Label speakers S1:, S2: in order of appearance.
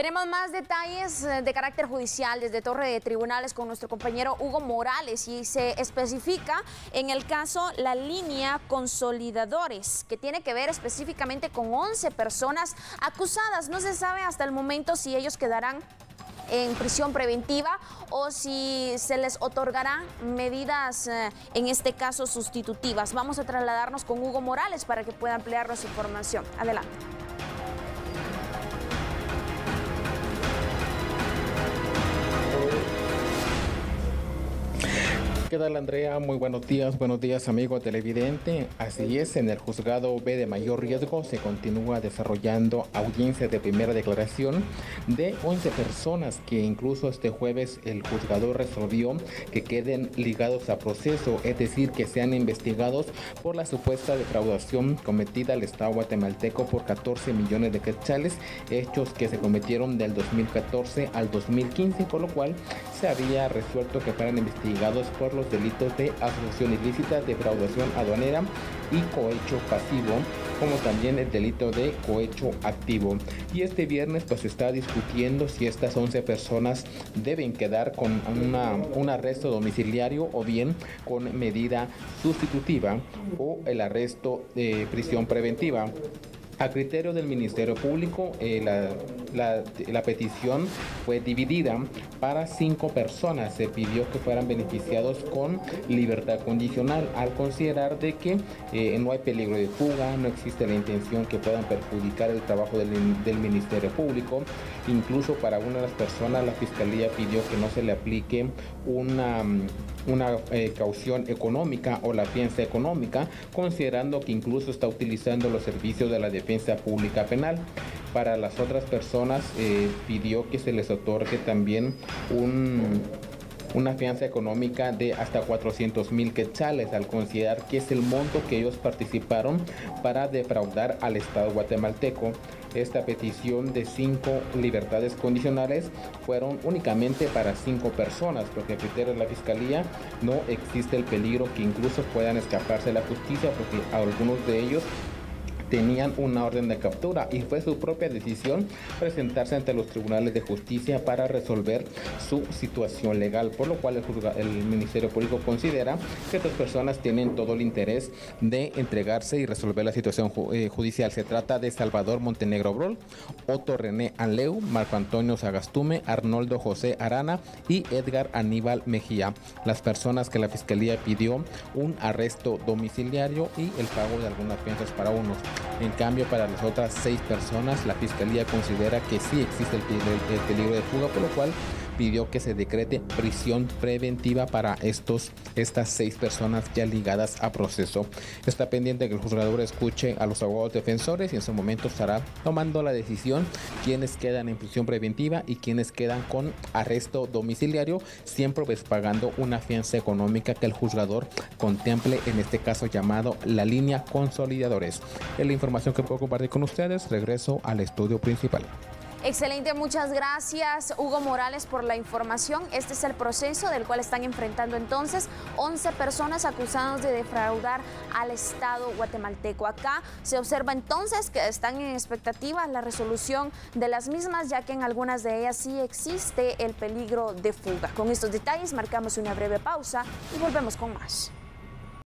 S1: Tenemos más detalles eh, de carácter judicial desde Torre de Tribunales con nuestro compañero Hugo Morales y se especifica en el caso la línea consolidadores, que tiene que ver específicamente con 11 personas acusadas. No se sabe hasta el momento si ellos quedarán en prisión preventiva o si se les otorgará medidas, eh, en este caso sustitutivas. Vamos a trasladarnos con Hugo Morales para que pueda ampliarnos información. Adelante.
S2: ¿Qué tal Andrea? Muy buenos días, buenos días amigo televidente. Así es, en el juzgado B de mayor riesgo se continúa desarrollando audiencia de primera declaración de 11 personas que incluso este jueves el juzgador resolvió que queden ligados a proceso, es decir, que sean investigados por la supuesta defraudación cometida al Estado guatemalteco por 14 millones de quetzales, hechos que se cometieron del 2014 al 2015, por lo cual se había resuelto que fueran investigados por los delitos de asociación ilícita, defraudación aduanera y cohecho pasivo, como también el delito de cohecho activo. Y este viernes pues está discutiendo si estas 11 personas deben quedar con un arresto domiciliario o bien con medida sustitutiva o el arresto de prisión preventiva. A criterio del Ministerio Público, eh, la, petición fue dividida para cinco personas. Se pidió que fueran beneficiados con libertad condicional al considerar de que eh, no hay peligro de fuga, no existe la intención que puedan perjudicar el trabajo del, del Ministerio Público. Incluso para una de las personas la Fiscalía pidió que no se le aplique una una eh, caución económica o la fianza económica, considerando que incluso está utilizando los servicios de la defensa pública penal. Para las otras personas eh, pidió que se les otorgue también un una fianza económica de hasta 400 mil quetzales al considerar que es el monto que ellos participaron para defraudar al Estado guatemalteco. Esta petición de cinco libertades condicionales fueron únicamente para cinco personas, porque a criterio de la Fiscalía no existe el peligro que incluso puedan escaparse de la justicia, porque algunos de ellos tenían una orden de captura y fue su propia decisión presentarse ante los tribunales de justicia para resolver su situación legal, por lo cual el, Ministerio Público considera que estas personas tienen todo el interés de entregarse y resolver la situación eh, judicial. Se trata de Salvador Montenegro Brol, Otto René Anleu, Marco Antonio Sagastume, Arnoldo José Arana y Edgar Aníbal Mejía. Las personas que la Fiscalía pidió un arresto domiciliario y el pago de algunas fianzas para unos. En cambio, para las otras seis personas, la Fiscalía considera que sí existe el peligro, de fuga, por lo cual pidió que se decrete prisión preventiva para estos, estas seis personas ya ligadas a proceso. Está pendiente que el juzgador escuche a los abogados defensores y en su momento estará tomando la decisión quienes quedan en prisión preventiva y quienes quedan con arresto domiciliario, siempre pues pagando una fianza económica que el juzgador contemple en este caso llamado la línea consolidadores. Es la información que puedo compartir con ustedes. Regreso al estudio principal.
S1: Excelente, muchas gracias Hugo Morales por la información. Este es el proceso del cual están enfrentando entonces 11 personas acusadas de defraudar al Estado guatemalteco. Acá se observa entonces que están en expectativa la resolución de las mismas, ya que en algunas de ellas sí existe el peligro de fuga. Con estos detalles marcamos una breve pausa y volvemos con más.